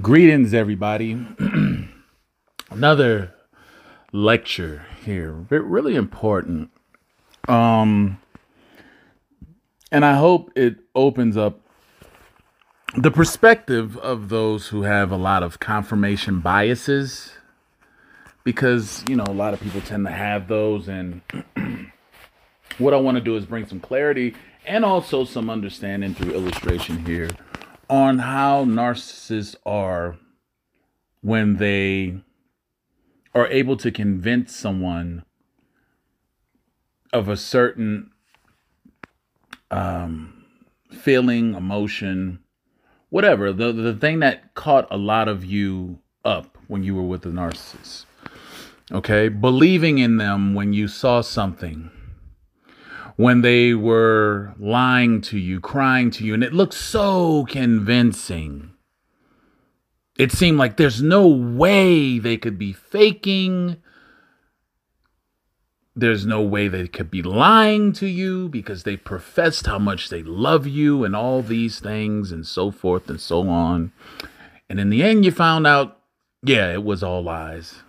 Greetings, everybody. Another lecture here, really important. Um, and I hope it opens up the perspective of those who have a lot of confirmation biases, because you know a lot of people tend to have those. And what I want to do is bring some clarity and also some understanding through illustration here on how narcissists are when they are able to convince someone of a certain um, feeling, emotion, whatever. The, the thing that caught a lot of you up when you were with the narcissist. Okay. Believing in them when you saw something when they were lying to you, crying to you, and it looked so convincing. It seemed like there's no way they could be faking. There's no way they could be lying to you because they professed how much they love you and all these things and so forth and so on. And in the end, you found out, yeah, it was all lies.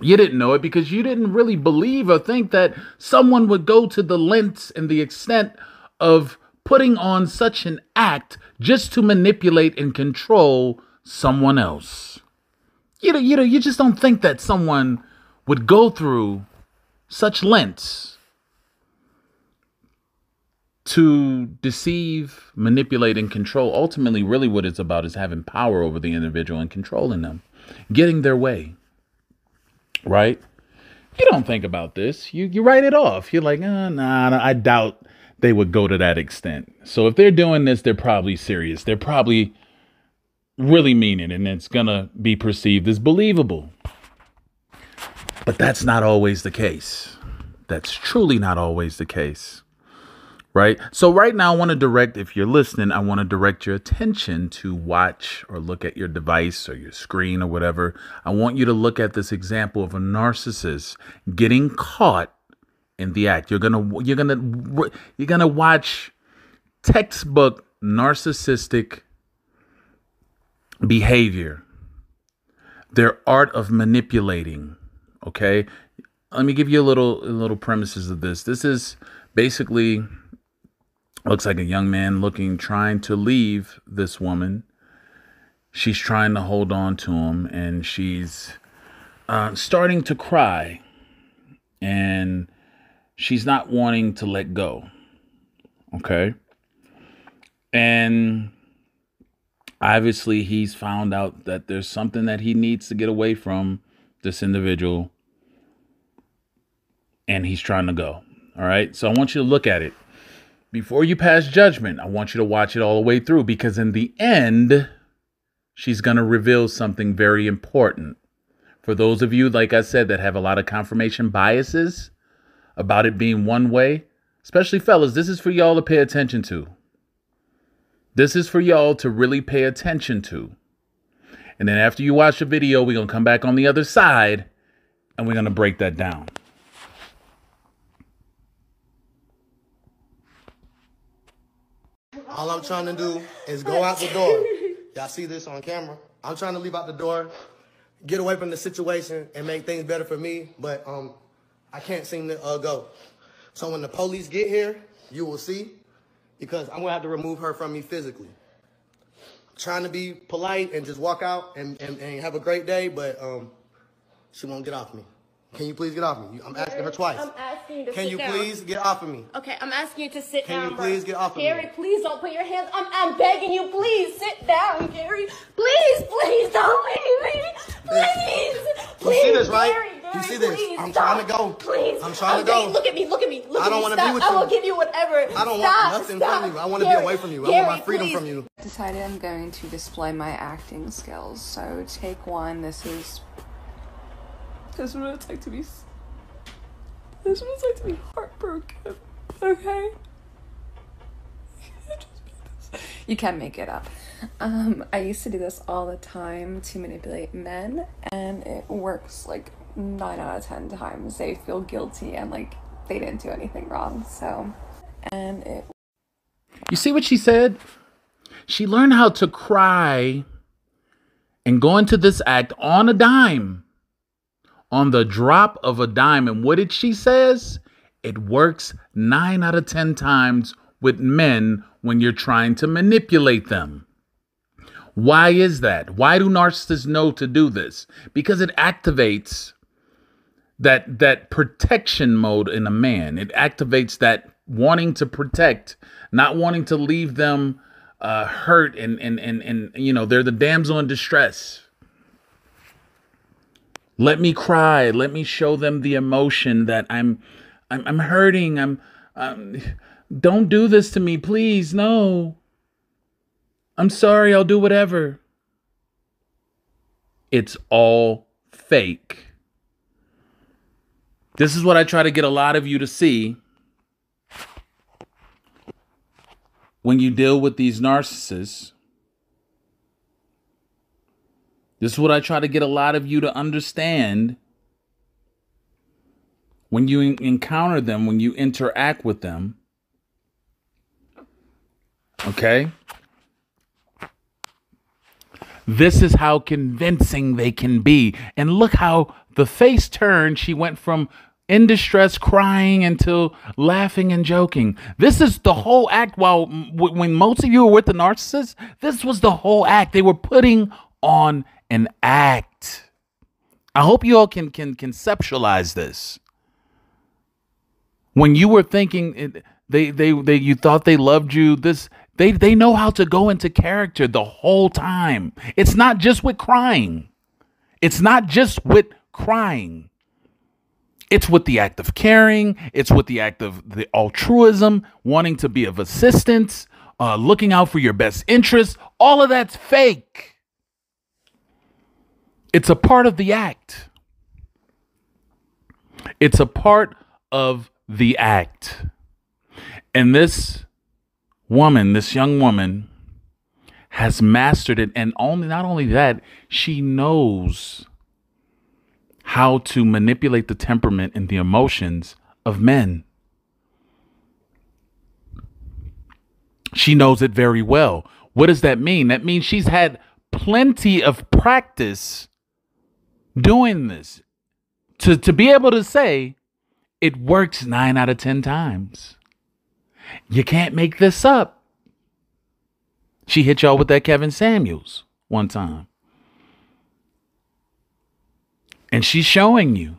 You didn't know it because you didn't really believe or think that someone would go to the lengths and the extent of putting on such an act just to manipulate and control someone else. You know, you know, you just don't think that someone would go through such lengths to deceive, manipulate, and control. Ultimately, really what it's about is having power over the individual and controlling them, getting their way right? You don't think about this. You you write it off. You're like, oh, nah, I doubt they would go to that extent. So if they're doing this, they're probably serious. They're probably really mean it, and it's gonna be perceived as believable. But that's not always the case. That's truly not always the case right? So right now I want to direct if you're listening, I want to direct your attention to watch or look at your device or your screen or whatever. I want you to look at this example of a narcissist getting caught in the act. You're going to you're to you're to watch textbook narcissistic behavior. Their art of manipulating, okay? Let me give you a little a little premises of this. This is basically looks like a young man looking trying to leave this woman. She's trying to hold on to him and she's uh, starting to cry. And she's not wanting to let go. Okay? And obviously he's found out that there's something that he needs to get away from this individual. And he's trying to go. All right? So i want you to look at it before you pass judgment, I want you to watch it all the way through because in the end, she's going to reveal something very important. For those of you, like I said, that have a lot of confirmation biases about it being one way, especially fellas, this is for y'all to pay attention to. This is for y'all to really pay attention to. And then after you watch the video, we're going to come back on the other side and we're going to break that down. All I'm trying to do is go out the door. Y'all see this on camera? I'm trying to leave out the door, get away from the situation, and make things better for me. But um, I can't seem to uh, go. So when the police get here, you will see, because I'm gonna have to remove her from me physically. I'm trying to be polite and just walk out and, and, and have a great day, but um, she won't get off me. Can you please get off me? I'm asking her twice. I'm asking you to Can sit you down. please get off of me? Okay, I'm asking you to sit Can down. Can you please get off of me? Gary, please don't put your hands. I'm, I'm begging you, please sit down, Gary. Please, please don't leave me. Please, please. see this, right? Gary, You see this? please, I'm stop. trying to go. Please, I'm trying to okay, go. Look at me, look at me, look I don't wanna be Stop. with I will give you whatever. I don't Stop, want nothing stop. from you. I want to be away from you. I want my freedom please. from you. I decided I'm going to display my acting skills. So take one. This is this is what it's like to be. s- This is what it's like to be heartbroken. Okay. You can make it up. Um, I used to do this all the time to manipulate men, and it works like nine out of ten times. They feel guilty and like they didn't do anything wrong. So, and it You see what she said? She learned how to cry and go into this act on a dime, on the drop of a dime. And what did she says? It works nine out of 10 times with men when you're trying to manipulate them. Why is that? Why do narcissists know to do this? Because it activates that that protection mode in a man. It activates that wanting to protect, not wanting to leave them uh, hurt and and and and you know they're the damsel in distress. Let me cry. Let me show them the emotion that I'm I'm, I'm hurting. I'm um, don't do this to me, please. No. I'm sorry, I'll do whatever. It's all fake. This is what I try to get a lot of you to see when you deal with these narcissists. This is what I try to get a lot of you to understand when you encounter them, when you interact with them. Okay? This is how convincing they can be. And look how the face turned. She went from in distress, crying until laughing and joking. This is the whole act. While when most of you were with the narcissist, this was the whole act. They were putting on an act. I hope you all can can conceptualize this. When you were thinking they they they you thought they loved you, this they they know how to go into character the whole time. It's not just with crying. It's not just with crying. It's with the act of caring. It's with the act of the altruism, wanting to be of assistance, uh, looking out for your best interests. All of that's fake. It's a part of the act. It's a part of the act. And this woman, this young woman, has mastered it. And only not only that, she knows how to manipulate the temperament and the emotions of men. She knows it very well. What does that mean? That means she's had plenty of practice doing this to, to be able to say it works nine out of 10 times. You can't make this up. She hit y'all with that Kevin Samuels one time. And she's showing you.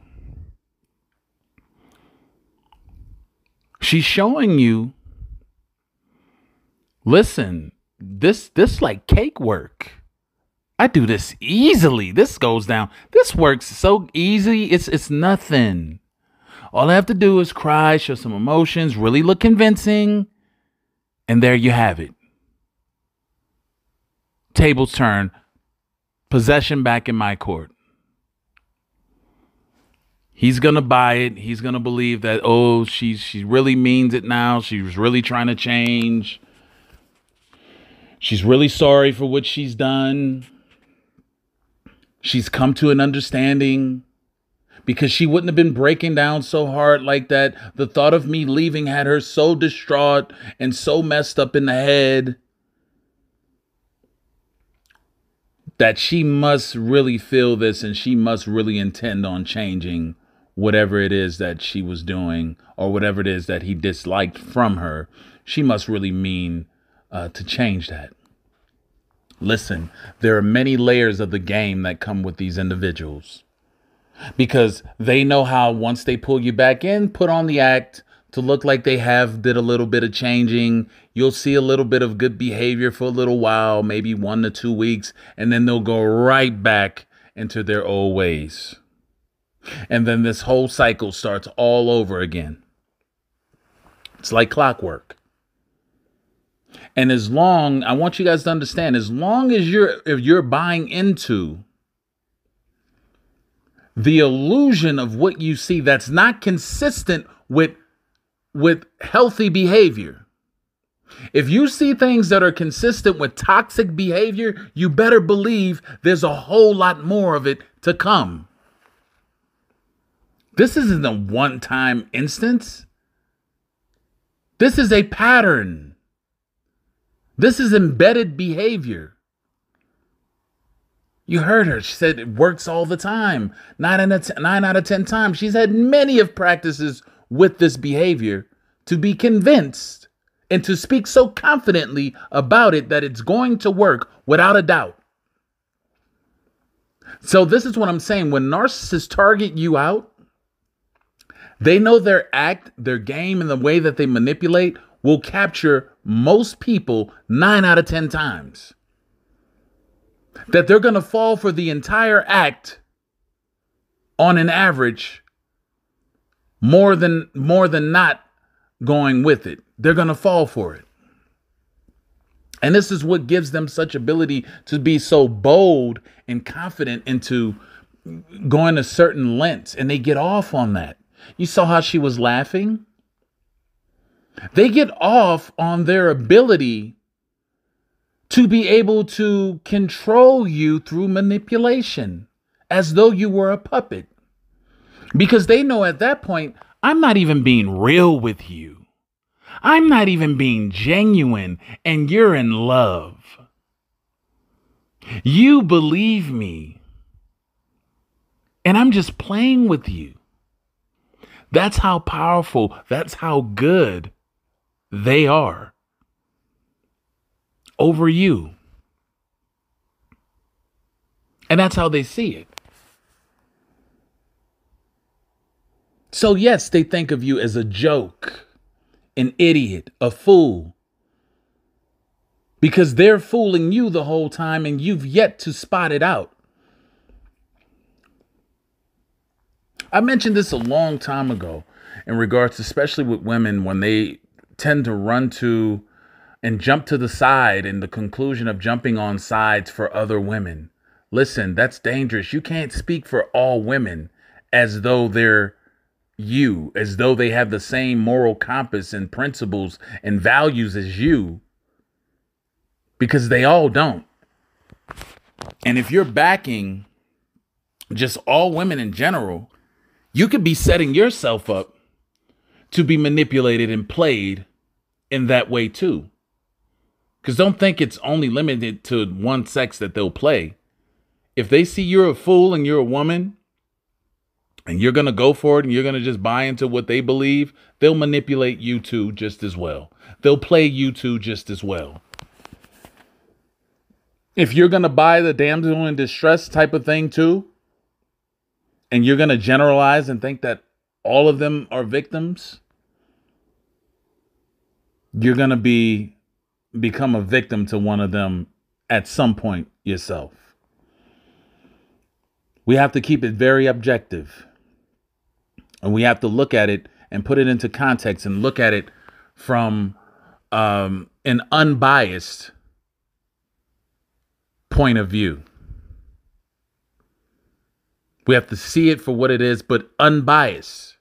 She's showing you. Listen, this this like cake work. I do this easily. This goes down. This works so easy. It's it's nothing. All I have to do is cry, show some emotions, really look convincing, and there you have it. Tables turn, possession back in my court. He's gonna buy it. He's gonna believe that oh, she she really means it now. She's really trying to change. She's really sorry for what she's done. She's come to an understanding because she wouldn't have been breaking down so hard like that. The thought of me leaving had her so distraught and so messed up in the head that she must really feel this and she must really intend on changing whatever it is that she was doing or whatever it is that he disliked from her. She must really mean uh, to change that. Listen, there are many layers of the game that come with these individuals because they know how once they pull you back in, put on the act to look like they have did a little bit of changing. You'll see a little bit of good behavior for a little while, maybe 1 to 2 weeks, and then they'll go right back into their old ways. And then this whole cycle starts all over again. It's like clockwork. And as long, I want you guys to understand, as long as you're if you're buying into the illusion of what you see that's not consistent with with healthy behavior. If you see things that are consistent with toxic behavior, you better believe there's a whole lot more of it to come. This isn't a one time instance. This is a pattern. This is embedded behavior. You heard her. She said it works all the time. Nine out of out of ten times. She's had many of practices with this behavior to be convinced and to speak so confidently about it that it's going to work without a doubt. So this is what I'm saying. When narcissists target you out, they know their act, their game, and the way that they manipulate will capture most people nine out of 10 times. That they're going to fall for the entire act on an average more than more than not going with it. They're going to fall for it. And this is what gives them such ability to be so bold and confident into going a certain lengths and they get off on that. You saw how she was laughing? They get off on their ability to be able to control you through manipulation as though you were a puppet. Because they know at that point, I'm not even being real with you. I'm not even being genuine, and you're in love. You believe me, and I'm just playing with you. That's how powerful, that's how good they are over you. And that's how they see it. So, yes, they think of you as a joke, an idiot, a fool. Because they're fooling you the whole time and you've yet to spot it out. I mentioned this a long time ago in regards, especially with women, when they tend to run to and jump to the side in the conclusion of jumping on sides for other women. Listen, that's dangerous. You can't speak for all women as though they're you, as though they have the same moral compass and principles and values as you, because they all don't. And if you're backing just all women in general, you could be setting yourself up to be manipulated and played in that way too. Because don't think it's only limited to one sex that they'll play. If they see you're a fool and you're a woman and you're going to go for it and you're going to just buy into what they believe, they'll manipulate you too just as well. They'll play you too just as well. If you're going to buy the damsel in distress type of thing too, and you're going to generalize and think that all of them are victims, you're going to be become a victim to one of them at some point yourself. We have to keep it very objective. And we have to look at it and put it into context and look at it from um, an unbiased point of view. We have to see it for what it is, but unbiased.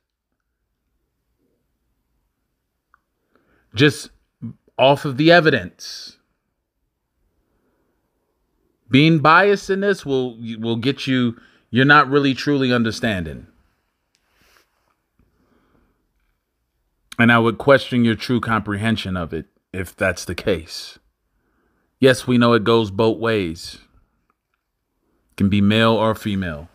Just off of the evidence. Being biased in this will will get you you're not really truly understanding. And I would question your true comprehension of it if that's the case. Yes, we know it goes both ways. It can be male or female.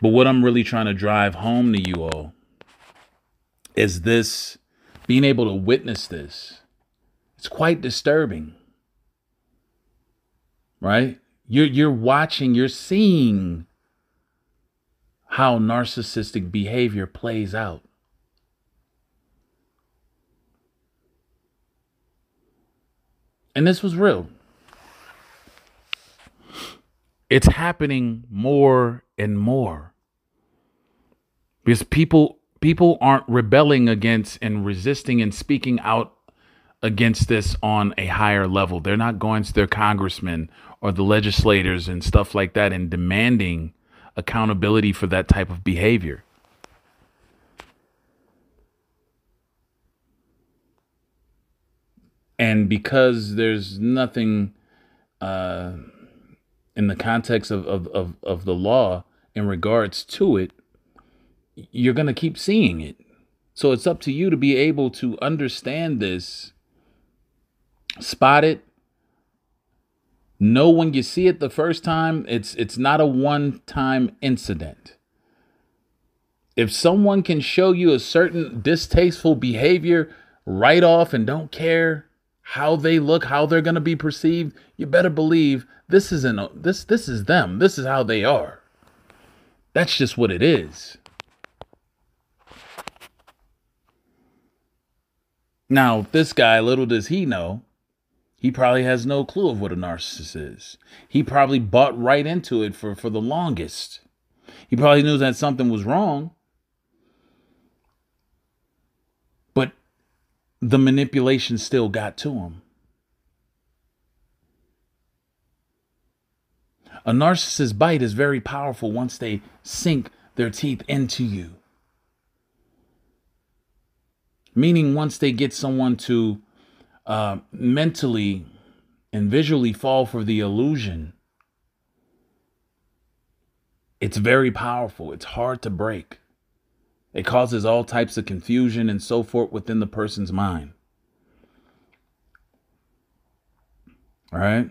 But what I'm really trying to drive home to you all is this being able to witness this. It's quite disturbing. Right? You're you're watching, you're seeing how narcissistic behavior plays out. And this was real. It's happening more and more. Because people people aren't rebelling against and resisting and speaking out against this on a higher level. They're not going to their congressmen or the legislators and stuff like that and demanding accountability for that type of behavior. And because there's nothing uh, in the context of, of, of, of the law in regards to it, you're going to keep seeing it. So it's up to you to be able to understand this, spot it, know when you see it the first time, it's it's not a one-time incident. If someone can show you a certain distasteful behavior right off and don't care how they look, how they're going to be perceived, you better believe this isn't this this is them. This is how they are. That's just what it is. Now, this guy, little does he know, he probably has no clue of what a narcissist is. He probably bought right into it for, for the longest. He probably knew that something was wrong. But the manipulation still got to him. A narcissist's bite is very powerful once they sink their teeth into you. Meaning, once they get someone to uh, mentally and visually fall for the illusion, it's very powerful. It's hard to break. It causes all types of confusion and so forth within the person's mind. All right.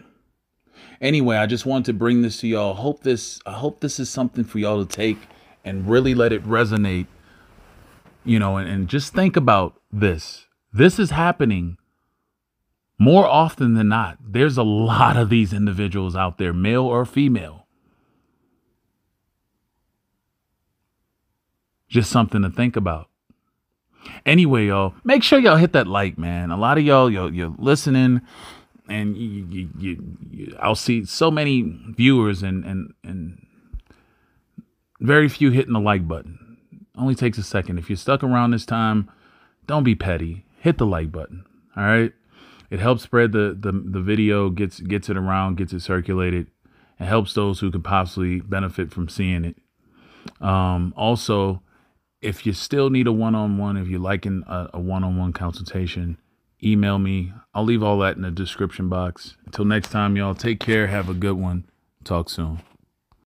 Anyway, I just wanted to bring this to y'all. Hope this I hope this is something for y'all to take and really let it resonate. You know, and, and just think about this. This is happening more often than not. There's a lot of these individuals out there, male or female. Just something to think about. Anyway, y'all, make sure y'all hit that like, man. A lot of y'all, y'all you're listening, and you, you, you, you, I'll see so many viewers and and and very few hitting the like button. Only takes a second. If you're stuck around this time, don't be petty. Hit the like button. All right. It helps spread the the, the video, gets gets it around, gets it circulated. and helps those who could possibly benefit from seeing it. Um, also, if you still need a one-on-one, if you're liking a, a one-on-one consultation, email me. I'll leave all that in the description box. Until next time, y'all, take care. Have a good one. Talk soon.